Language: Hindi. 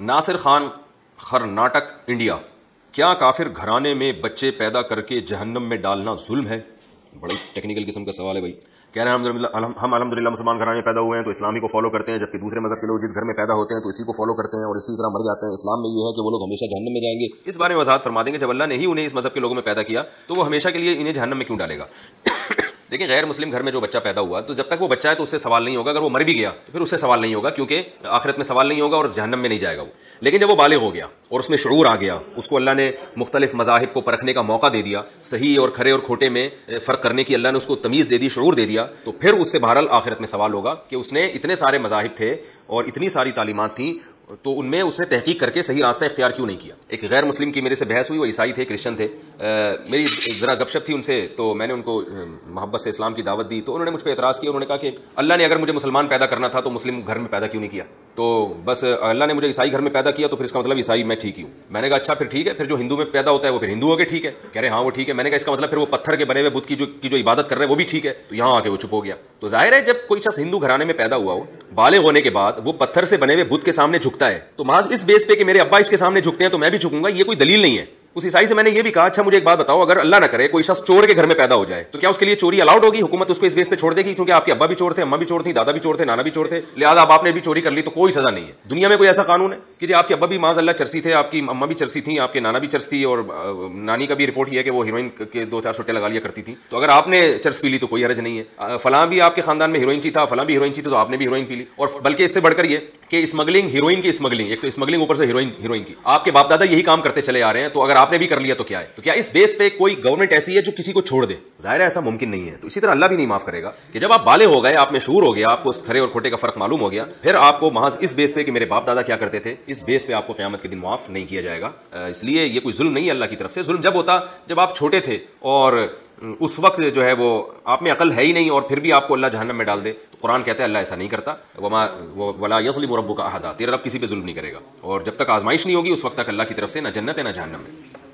नासिर खान कर्नाटक इंडिया। क्या काफिर घराने में बच्चे पैदा करके जहन्नम में डालना जुल्म है? बड़ी टेक्निकल किस्म का सवाल है भाई। कह रहे हैं हम अलहमदिल्ला मुसलमान घराने पैदा हुए हैं तो इस्लामी को फॉलो करते हैं, जबकि दूसरे मज़हब के लोग जिस घर में पैदा होते हैं तो इसी को फॉलो करते हैं और इसी तरह मर जाते हैं। इस्लाम में ये है कि वो लोग हमेशा जहन्नम में जाएँगे। इस बारे में वजाहत फरमा देंगे, जब अल्लाह ने ही उन्हें इस मज़हब के लोगों में पैदा किया तो वो हमेशा के लिए इन्हें जहन्नम में क्यों डालेगा? देखिए, गैर मुस्लिम घर में जो बच्चा पैदा हुआ तो जब तक वो बच्चा है तो उससे सवाल नहीं होगा। अगर वो मर भी गया तो फिर उससे सवाल नहीं होगा, क्योंकि आखिरत में सवाल नहीं होगा और जहनम में नहीं जाएगा वो। लेकिन जब वो बालिग हो गया और उसमें शरूर आ गया, उसको अल्लाह ने मुख्तलिफ़ मजाहब को परखने का मौका दे दिया, सही और खरे और खोटे में फ़र्क करने की अल्लाह ने उसको तमीज़ दे दी, शरूर दे दिया तो फिर उससे बहरहाल आखिरत में सवाल होगा कि उसने इतने सारे मजाहब थे और इतनी सारी तालीमत थी तो उनमें उसने तहकीक करके सही रास्ता इख्तियार क्यों नहीं किया? एक गैर मुस्लिम की मेरे से बहस हुई वो ईसाई थे क्रिश्चियन थे। आ, मेरी ज़रा गपशप थी उनसे तो मैंने उनको मोहब्बत से इस्लाम की दावत दी तो उन्होंने मुझ पर एतराज़ किया उन्होंने कहा कि अल्लाह ने अगर मुझे मुसलमान पैदा करना था तो मुस्लिम घर में पैदा क्यों नहीं किया? तो बस अल्लाह ने मुझे ईसाई घर में पैदा किया तो फिर इसका मतलब ईसाई मैं ठीक ही हूँ। मैंने कहा अच्छा फिर ठीक है, फिर जो हिंदू में पैदा होता है, वो फिर हिंदू हो ठीक है। कह रहे हाँ वो ठीक है। मैंने कहा, इसका मतलब फिर वो पत्थर के बने हुए बुद्ध की जो की जो इबादत कर रहे हैं, वो भी ठीक है। तो यहाँ आके वो चुप हो गया। तो ज़ाहिर है, जब कोई शख्स हिंदू घराने में पैदा हुआ हो, बाले होने के बाद वो पत्थर से बने हुए बुद्ध के सामने झुकता है तो महाज इस बेस पे कि मेरे अब्बा इसके सामने झुकते हैं तो मैं भी झुकूँगा, ये कोई दलील नहीं है। उस ईसाई से मैंने ये भी कहा अच्छा मुझे एक बात बताओ, अगर अल्लाह ना करे, कोई शख्स चोर के घर में पैदा हो जाए तो क्या उसके लिए चोरी अलाउड होगी? हुकूमत उसको इस बेस पे छोड़ देगी, क्योंकि आपके अब्बा भी चोर थे, अम्मा भी चोर थी, दादा भी चोर थे, नाना भी चोर थे। लिहाजा अब आपने भी चोरी कर ली तो कोई सजा नहीं है। दुनिया में कोई ऐसा कानून है कि आपके अब्बा भी माज अल्लाह चरसी थे, आपकी अम्मा भी चरसी थी, आपके नाना भी चरस थी, और नानी का भी रिपोर्ट यह है कि वो हीरोइन के दो चार छोटे लगा लिया करती थी। तो अगर आपने चरस पी ली तो कोई हरज नहीं है। फलां भी आपके खानदान में हीरोइन थी, था, फलां भी हीरोइन थी तो आपने भी हीरोइन पी ली। और बल्कि इससे बढ़कर ये कि स्मगलिंग, हीरोइन की स्मगलिंग, एक तो स्मगलिंग ऊपर से हीरोइन हीरोइन की। आपके बाप दादा यही काम करते चले आ रहे हैं तो अगर आपने भी कर लिया तो क्या है? तो क्या इस बेस पे कोई गवर्नमेंट ऐसी है जो किसी को छोड़ दे? ज़ाहिर है ऐसा मुमकिन नहीं है। तो इसी तरह अल्लाह भी नहीं माफ़ करेगा कि जब आप बाले हो गए, आप में शूर हो गया, आपको खरे और खोटे का फ़र्क मालूम हो गया, फिर आपको महज इस बेस पे कि मेरे बाप दादा क्या करते थे, इस बेस पे आपको क्यामत के दिन माफ़ नहीं किया जाएगा। इसलिए ये कोई जुल्म नहीं है अल्लाह की तरफ़ से। जुल्म जब होता, जब आप छोटे थे और उस वक्त जो है वो आप में अकल है ही नहीं और फिर भी आपको अल्लाह जहन्नम में डाल दे कुरान कहते हैं, अल्लाह ऐसा नहीं करता। वमा वला यसलिम रब्बू का अहदा। तेरा रब किसी पे जुल्म नहीं करेगा। और जब तक आजमाइश नहीं होगी, उस वक्त तक अल्लाह की तरफ़ से ना जन्नत है, ना जहन्नम है।